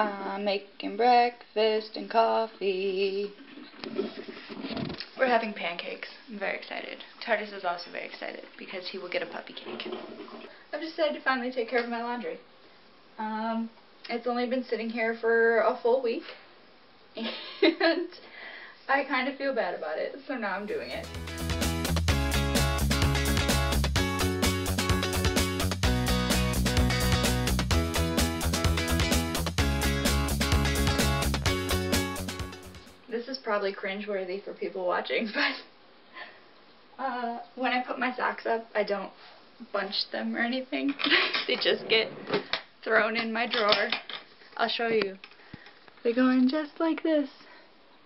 I'm making breakfast and coffee. We're having pancakes. I'm very excited. Tardis is also very excited because he will get a puppy cake. I've decided to finally take care of my laundry. Um, it's only been sitting here for a full week. And I kind of feel bad about it, so now I'm doing it. Probably cringeworthy for people watching, but uh, when I put my socks up, I don't bunch them or anything. they just get thrown in my drawer. I'll show you. They go in just like this,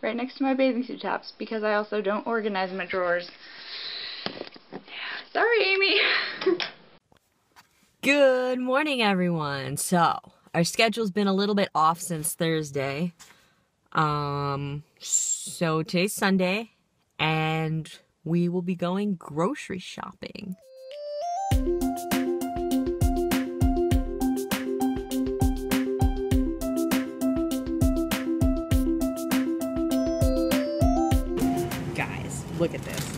right next to my bathing suit tops, because I also don't organize my drawers. Sorry, Amy. Good morning, everyone. So, our schedule's been a little bit off since Thursday. Um, so today's Sunday, and we will be going grocery shopping. Guys, look at this.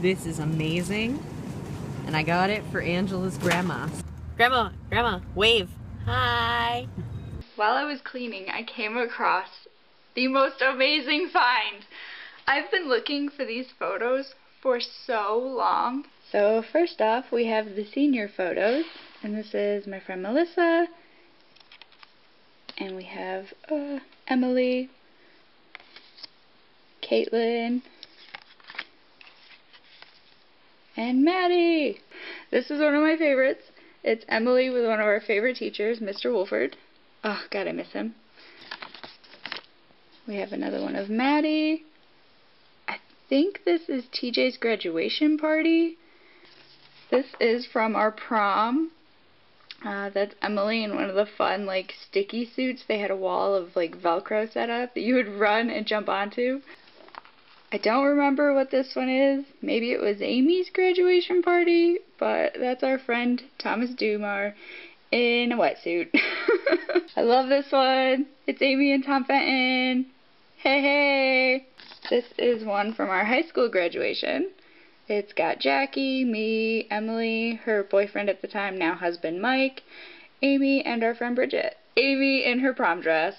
This is amazing. And I got it for Angela's grandma. Grandma, grandma, wave. Hi. While I was cleaning, I came across the most amazing find. I've been looking for these photos for so long. So first off, we have the senior photos, and this is my friend Melissa, and we have uh, Emily, Caitlin, and Maddie. This is one of my favorites. It's Emily with one of our favorite teachers, Mr. Wolford. Oh, God, I miss him. We have another one of Maddie. I think this is TJ's graduation party. This is from our prom. Uh, that's Emily in one of the fun, like, sticky suits. They had a wall of, like, Velcro set up that you would run and jump onto. I don't remember what this one is. Maybe it was Amy's graduation party, but that's our friend Thomas Dumar in a wetsuit. I love this one. It's Amy and Tom Fenton. Hey, hey! This is one from our high school graduation. It's got Jackie, me, Emily, her boyfriend at the time, now husband Mike, Amy, and our friend Bridget. Amy in her prom dress.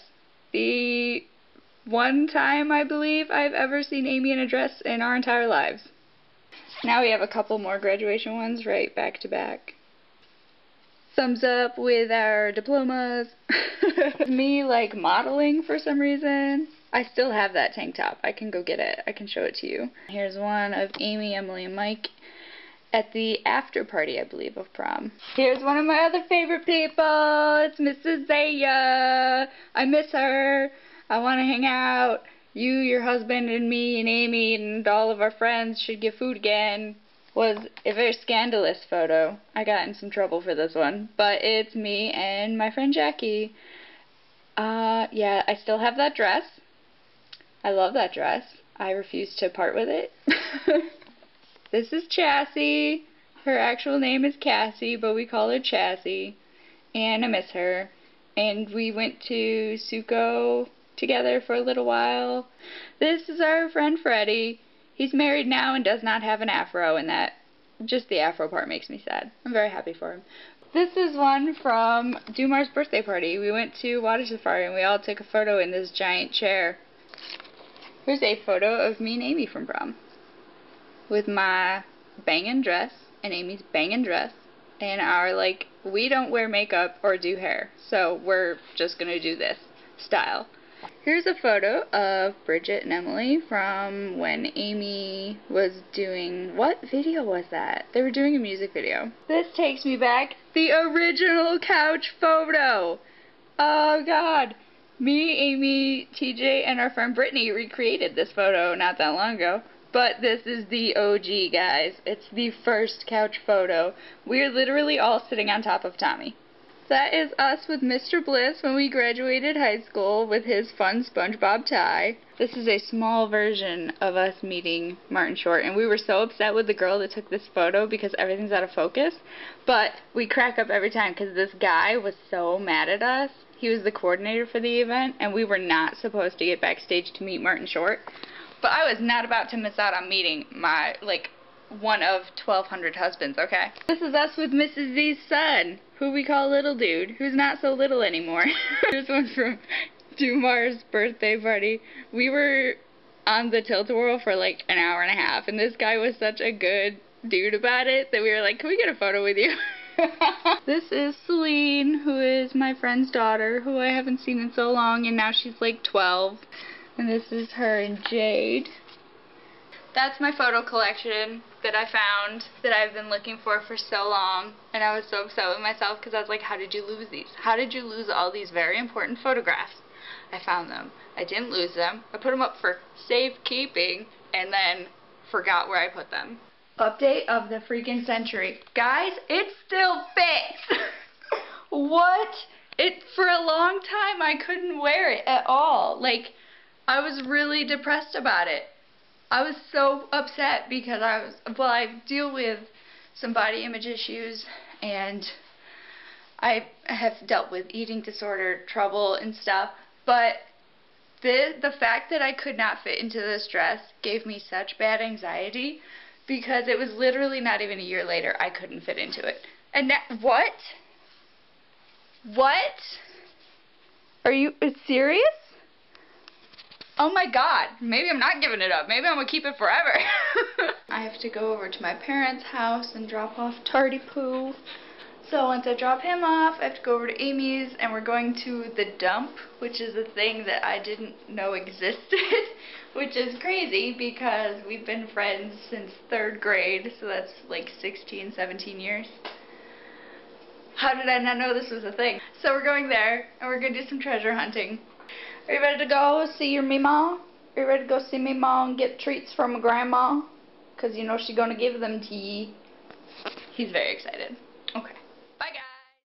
The one time, I believe, I've ever seen Amy in a dress in our entire lives. Now we have a couple more graduation ones right back to back. Thumbs up with our diplomas. Me, like, modeling for some reason. I still have that tank top. I can go get it. I can show it to you. Here's one of Amy, Emily, and Mike at the after party, I believe, of prom. Here's one of my other favorite people. It's Mrs. Zaya. I miss her. I want to hang out. You, your husband, and me, and Amy, and all of our friends should get food again. Was a very scandalous photo. I got in some trouble for this one. But it's me and my friend Jackie. Uh, yeah, I still have that dress. I love that dress. I refuse to part with it. this is Chassie. Her actual name is Cassie, but we call her Chassie. And I miss her. And we went to Suco together for a little while. This is our friend Freddie. He's married now and does not have an afro, and that just the afro part makes me sad. I'm very happy for him. This is one from Dumar's birthday party. We went to Water Safari and we all took a photo in this giant chair. Here's a photo of me and Amy from prom. With my bangin' dress and Amy's bangin' dress and our, like, we don't wear makeup or do hair, so we're just gonna do this style. Here's a photo of Bridget and Emily from when Amy was doing, what video was that? They were doing a music video. This takes me back, the original couch photo. Oh god. Me, Amy, TJ, and our friend Brittany recreated this photo not that long ago. But this is the OG, guys. It's the first couch photo. We're literally all sitting on top of Tommy. That is us with Mr. Bliss when we graduated high school with his fun SpongeBob tie. This is a small version of us meeting Martin Short, and we were so upset with the girl that took this photo because everything's out of focus. But we crack up every time because this guy was so mad at us. He was the coordinator for the event, and we were not supposed to get backstage to meet Martin Short. But I was not about to miss out on meeting my, like, one of 1,200 husbands, okay? This is us with Mrs. Z's son, who we call Little Dude, who's not so little anymore. this one's from Dumar's birthday party. We were on the tilt-a-whirl for like an hour and a half, and this guy was such a good dude about it that we were like, can we get a photo with you? this is Celine, who is my friend's daughter, who I haven't seen in so long, and now she's like 12. And this is her and Jade. That's my photo collection that I found that I've been looking for for so long. And I was so upset with myself because I was like, how did you lose these? How did you lose all these very important photographs? I found them. I didn't lose them. I put them up for safekeeping and then forgot where I put them. Update of the freaking century. Guys, it still fits! what? It, for a long time, I couldn't wear it at all. Like, I was really depressed about it. I was so upset because I was, well, I deal with some body image issues and I have dealt with eating disorder trouble and stuff, but the, the fact that I could not fit into this dress gave me such bad anxiety because it was literally not even a year later I couldn't fit into it. And now, what? What? Are you serious? Oh my god, maybe I'm not giving it up. Maybe I'm going to keep it forever. I have to go over to my parents' house and drop off Tardy Poo. So once I drop him off, I have to go over to Amy's and we're going to the dump, which is a thing that I didn't know existed, which is crazy because we've been friends since third grade, so that's like 16, 17 years. How did I not know this was a thing? So we're going there and we're going to do some treasure hunting. Are you ready to go see your Mima? Are you ready to go see Mima and get treats from grandma? Because you know she's going to give them to you. He's very excited.